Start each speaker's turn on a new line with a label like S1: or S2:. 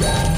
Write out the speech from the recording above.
S1: Yeah.